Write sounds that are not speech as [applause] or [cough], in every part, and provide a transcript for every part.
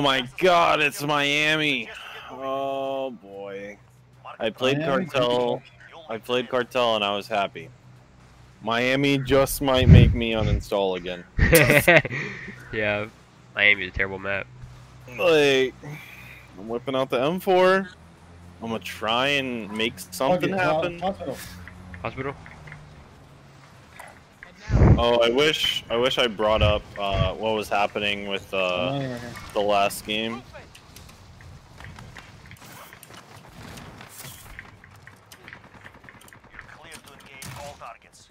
Oh my god, it's Miami. Oh boy. I played Miami, Cartel. I played Cartel and I was happy. Miami just might make me uninstall again. [laughs] yeah, Miami's a terrible map. Like, I'm whipping out the M4. I'm gonna try and make something happen. Hospital. Hospital? Oh, I wish I wish I brought up uh, what was happening with uh, here. the last game. Clear to engage all targets.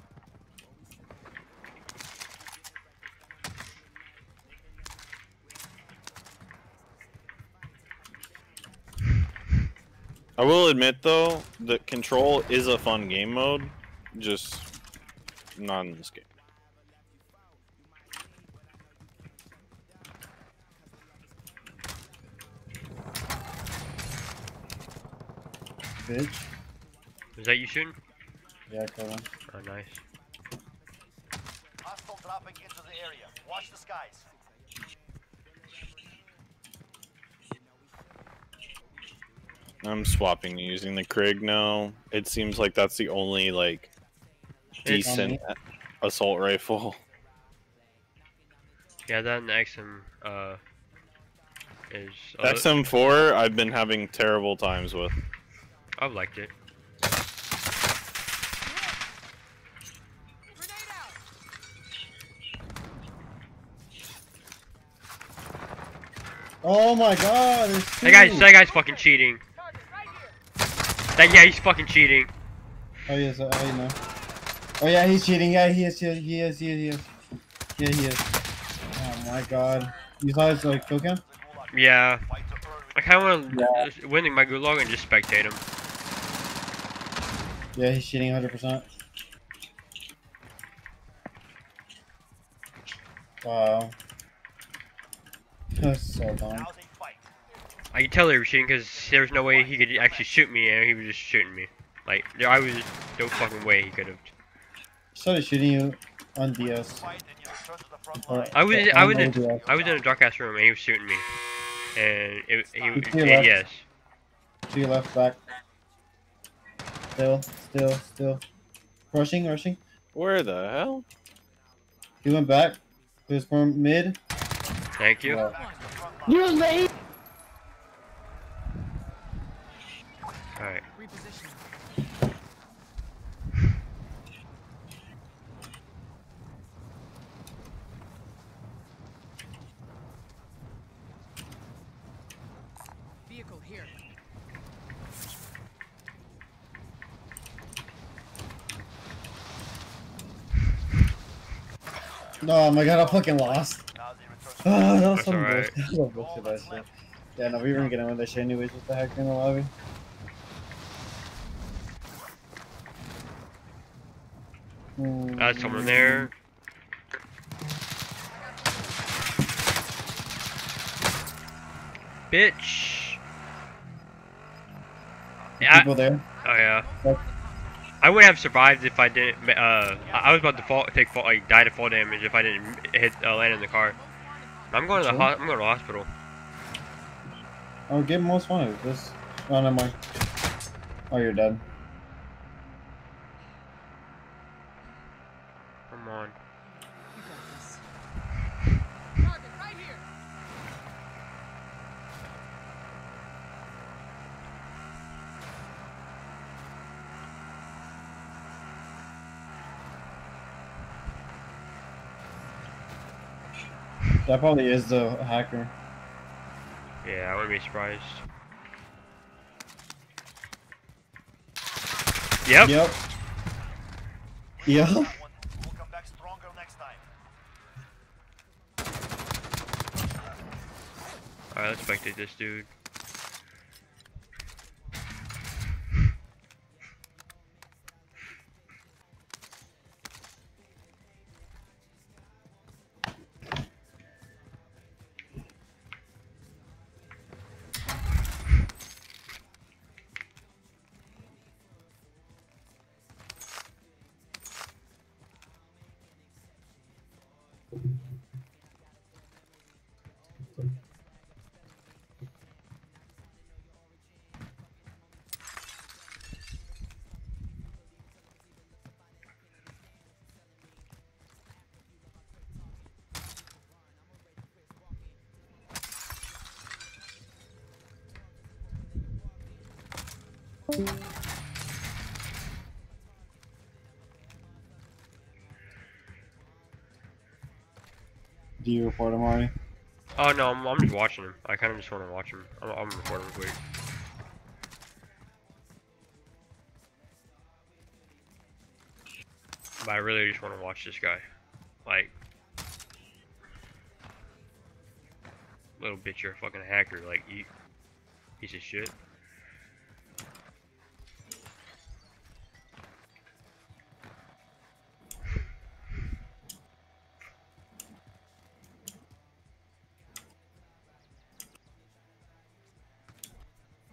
I will admit though, that Control is a fun game mode, just not in this game. Bitch. Is that you shooting? Yeah, kill him. Oh, nice. Hostile dropping into the area. Watch the skies. I'm swapping using the Krig now. It seems like that's the only like decent assault rifle. Yeah, that and the XM, uh, is... Uh, XM4, I've been having terrible times with. I've liked it. Oh my god, That guy's, that guy's fucking cheating. That, yeah, he's fucking cheating. Oh yes, oh you know. Oh yeah, he's cheating. Yeah, he is. He is. He is. He is. He is. Yeah, he is. Oh my god. You saw his like kill cam? Yeah. Fight to earn I kind of want to win my gulag and just spectate him. Yeah, he's cheating 100%. Wow. [laughs] That's so dumb. Now's a fight. I could tell he was shooting because there was no way he could actually shoot me and he was just shooting me. Like, there, I was no fucking way he could have. Started shooting you on DS. Fight and you return to the front Or- I was, oh, I was in. I was in a dark ass room and he was shooting me. And it, he, left. yes. To your left, back. Still, still, still. Rushing, rushing. Where the hell? He went back. He was from mid. Thank you. Wow. You're late. Alright. Vehicle here. Oh my god, I fucking lost. Now's a return to Ah, that was That's some alright. bullshit. Bullshit, that shit. Yeah, no, we weren't gonna win that shit anyways. What the heck in the lobby? Got someone there. Bitch. Yeah, People there. oh yeah. Fuck. I would have survived if I didn't. Uh, I was about to fall, take fall, like die to fall damage if I didn't hit uh, land in the car. I'm going to the I'm going to the hospital. Oh, get most wanted. This. Oh, never mind. Oh, you're dead. Come on. You got this. Target right here. That probably is the hacker. Yeah, I wouldn't be surprised. Yep. Yep. Yep. We'll come back stronger next time. Alright, let's spectate this dude. quick. Do you report him already? Oh no, I'm, I'm just watching him. I kind of just want to watch him. I'm, I'm recording real quick. But I really just want to watch this guy. Like, little bitch, you're a fucking hacker. Like, you piece of shit.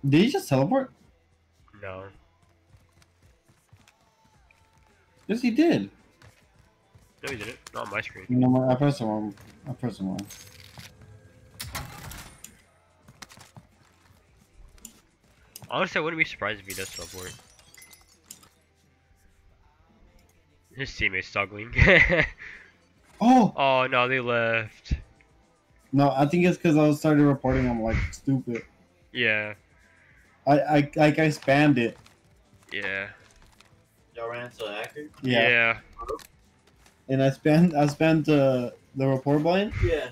Did he just teleport? No. Yes, he did. No, he didn't. Not on my screen. No, I pressed him wrong. I pressed him wrong. Honestly, I wouldn't be surprised if he does teleport. His teammate's struggling. [laughs] Oh oh no, they left. no, I think it's because I started reporting him like stupid. Yeah, I I like I spammed it. yeah, Y'all ran into the hacker? Yeah. yeah. And I spammed I spammed the the report button, Yeah.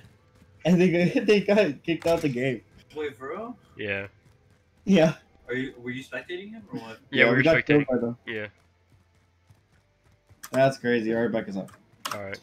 and they got, [laughs] they got kicked out the game. Wait, for real? Yeah. Yeah. Are you were you spectating him or what? Yeah, we were got spectating. killed by them. Yeah. That's crazy. All right, back us up. All right.